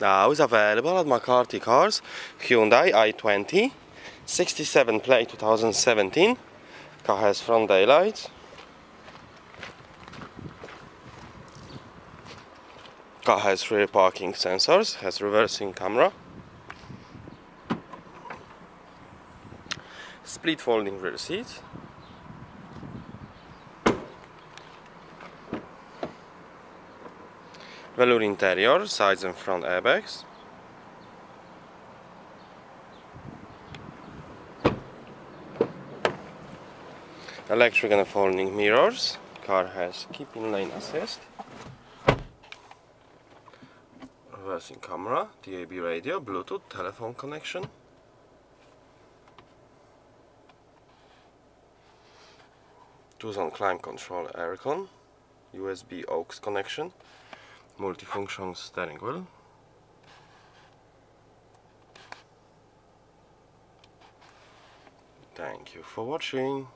Now is available at McCarthy Cars, Hyundai i20, 67 plate 2017. Car has front daylights. Car has rear parking sensors, has reversing camera. Split folding rear seats. Velour interior, sides and front airbags. Electric and folding mirrors. Car has keeping lane assist. Reversing camera, DAB radio, Bluetooth, telephone connection. Two on climb control aircon, USB aux connection multifunction steering wheel thank you for watching